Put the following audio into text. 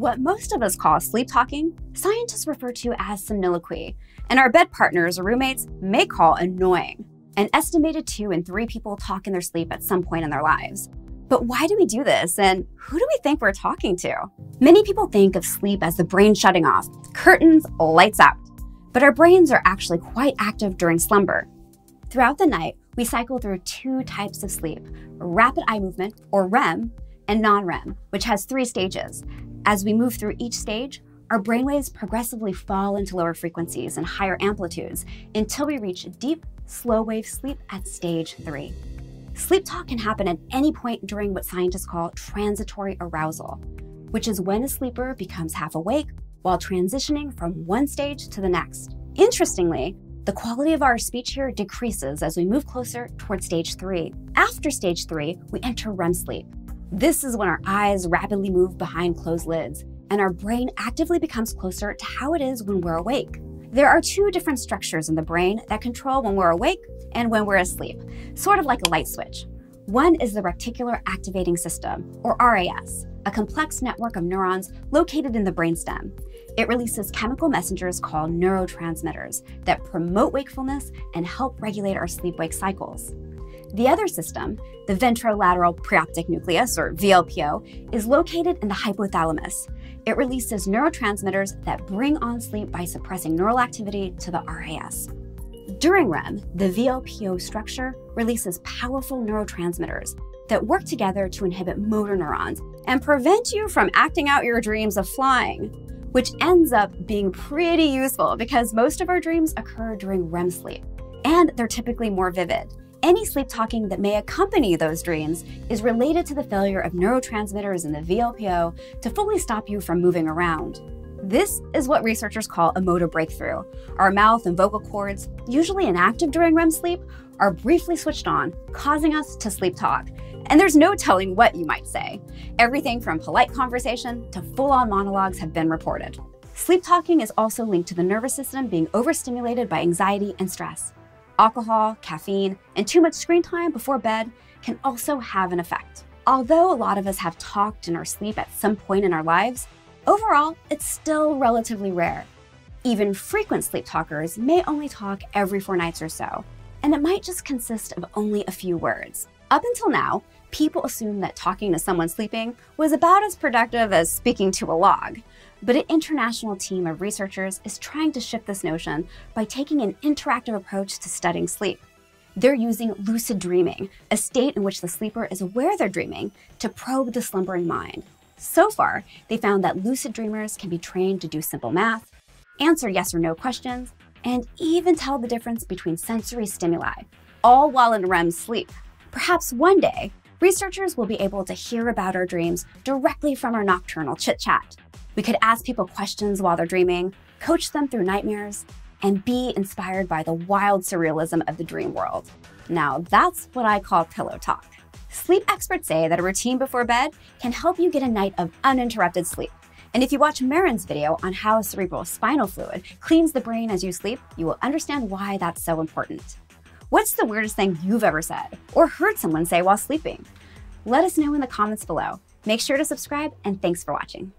What most of us call sleep talking, scientists refer to as somniloquy, and our bed partners or roommates may call annoying. An estimated two in three people talk in their sleep at some point in their lives. But why do we do this, and who do we think we're talking to? Many people think of sleep as the brain shutting off, curtains, lights out. But our brains are actually quite active during slumber. Throughout the night, we cycle through two types of sleep rapid eye movement, or REM, and non REM, which has three stages. As we move through each stage, our brainwaves progressively fall into lower frequencies and higher amplitudes until we reach deep, slow wave sleep at stage three. Sleep talk can happen at any point during what scientists call transitory arousal, which is when a sleeper becomes half awake while transitioning from one stage to the next. Interestingly, the quality of our speech here decreases as we move closer toward stage three. After stage three, we enter REM sleep. This is when our eyes rapidly move behind closed lids and our brain actively becomes closer to how it is when we're awake. There are two different structures in the brain that control when we're awake and when we're asleep, sort of like a light switch. One is the reticular activating system, or RAS, a complex network of neurons located in the brainstem. It releases chemical messengers called neurotransmitters that promote wakefulness and help regulate our sleep wake cycles. The other system, the ventrolateral preoptic nucleus, or VLPO, is located in the hypothalamus. It releases neurotransmitters that bring on sleep by suppressing neural activity to the RAS. During REM, the VLPO structure releases powerful neurotransmitters that work together to inhibit motor neurons and prevent you from acting out your dreams of flying, which ends up being pretty useful because most of our dreams occur during REM sleep, and they're typically more vivid. Any sleep talking that may accompany those dreams is related to the failure of neurotransmitters in the VLPO to fully stop you from moving around. This is what researchers call a motor breakthrough. Our mouth and vocal cords, usually inactive during REM sleep, are briefly switched on, causing us to sleep talk. And there's no telling what you might say. Everything from polite conversation to full on monologues have been reported. Sleep talking is also linked to the nervous system being overstimulated by anxiety and stress. Alcohol, caffeine, and too much screen time before bed can also have an effect. Although a lot of us have talked in our sleep at some point in our lives, overall, it's still relatively rare. Even frequent sleep talkers may only talk every four nights or so, and it might just consist of only a few words. Up until now, people assumed that talking to someone sleeping was about as productive as speaking to a log. But an international team of researchers is trying to shift this notion by taking an interactive approach to studying sleep. They're using lucid dreaming, a state in which the sleeper is aware they're dreaming, to probe the slumbering mind. So far, they found that lucid dreamers can be trained to do simple math, answer yes or no questions, and even tell the difference between sensory stimuli, all while in REM sleep. Perhaps one day, researchers will be able to hear about our dreams directly from our nocturnal chit chat. We could ask people questions while they're dreaming, coach them through nightmares, and be inspired by the wild surrealism of the dream world. Now, that's what I call pillow talk. Sleep experts say that a routine before bed can help you get a night of uninterrupted sleep. And if you watch Marin's video on how cerebral spinal fluid cleans the brain as you sleep, you will understand why that's so important. What's the weirdest thing you've ever said or heard someone say while sleeping? Let us know in the comments below. Make sure to subscribe and thanks for watching.